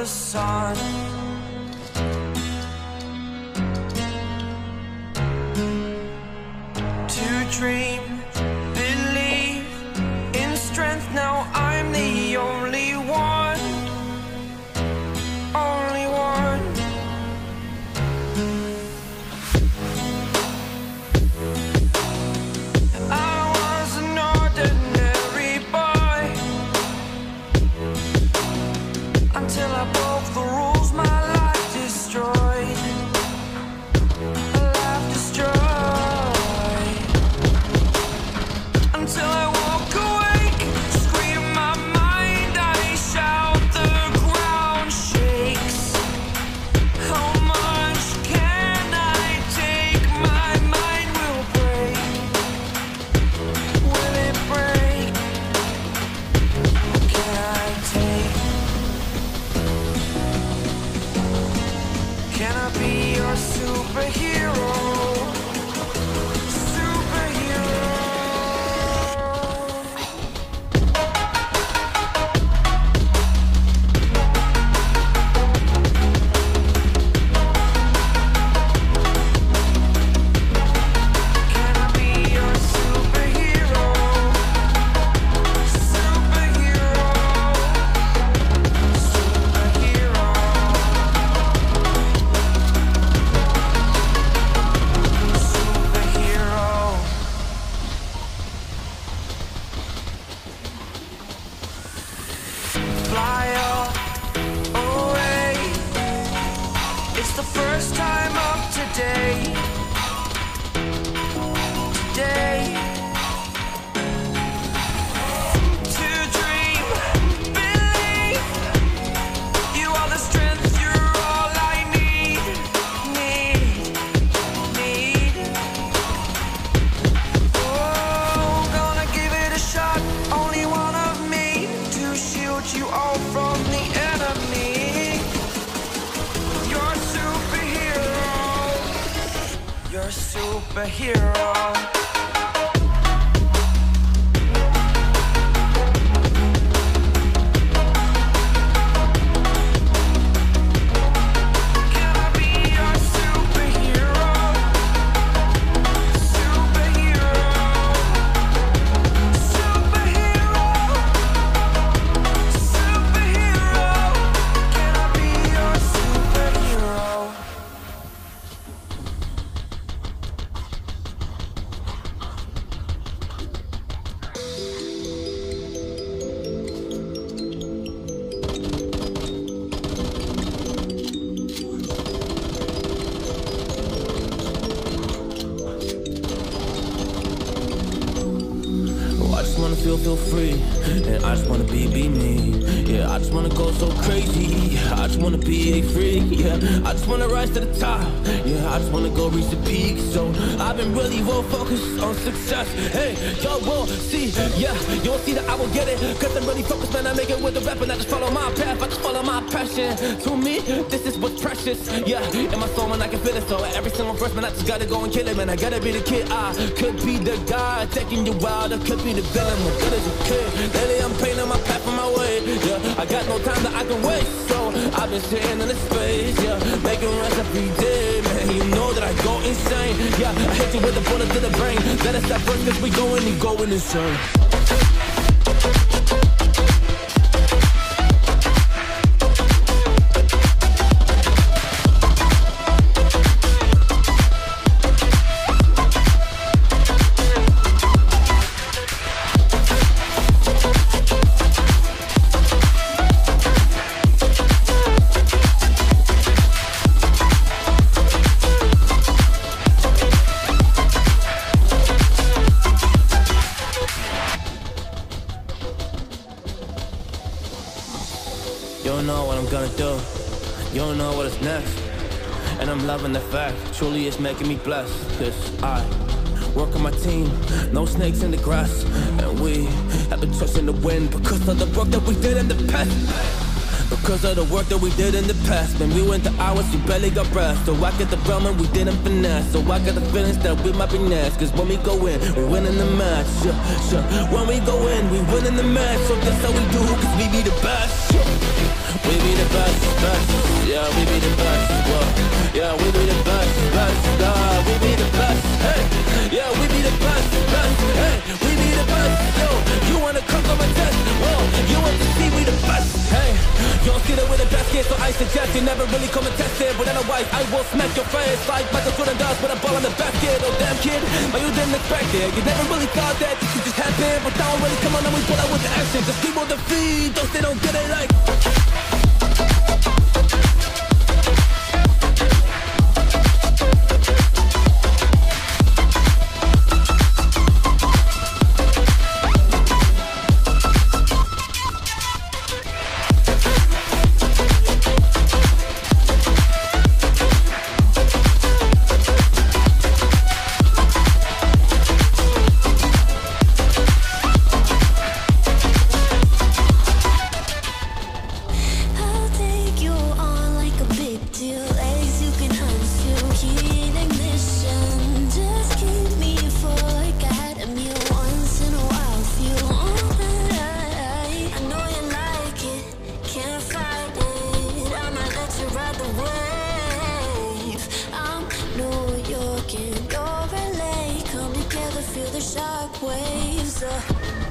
the sun. The first time of today. Today. Superhero. I feel, free. And I just wanna be, be me. Yeah, I just wanna go so crazy. I just wanna be a freak. Yeah, I just wanna rise to the top. Yeah, I just wanna go reach the peak. So I've been really well focused on success. Hey, yo, will see. Yeah, you'll see that I will get it. Cause I'm really focused, man. I make it with the rap and I just follow my path. I just follow my passion. To me, this is what's precious. Yeah, in my soul, man, I can feel it. So every single verse, man, I just gotta go and kill it, man. I gotta be the kid. I could be the guy taking you wild. I could be the villain. Good as a kid? Lately, I'm painting my path on my way. Yeah, I got no time that I can waste. So I've been sitting in the space. Yeah, making rest every day, man. You know that I go insane. Yeah, I hit you with a bullet to the brain. Us stop first, cause we going and going insane. And I'm loving the fact, truly it's making me blessed. Cause I work on my team, no snakes in the grass. And we have been trust in the wind because of the work that we did in the past. Because of the work that we did in the past Man, we went the hours, we barely got rest So I get the realm and we didn't finesse. So I got the feelings that we might be next. Cause when we go in, we win in the match yeah, yeah. When we go in, we win in the match. So that's how we do, cause we be the best yeah. We be the best, best Yeah, we be the best, well, Yeah, we be the best, best God, we be the best, hey. Yeah, we be the best, best, hey. We so I suggest You never really come and test it. But otherwise, I will smack your face. Like Michael Jordan does with a ball in the basket. Oh damn kid, but you didn't expect it. You never really thought that this could just happen. But now I'm really come on and we pull out with the action. Just people defeat, those they don't get it like waves. Uh,